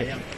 Okay.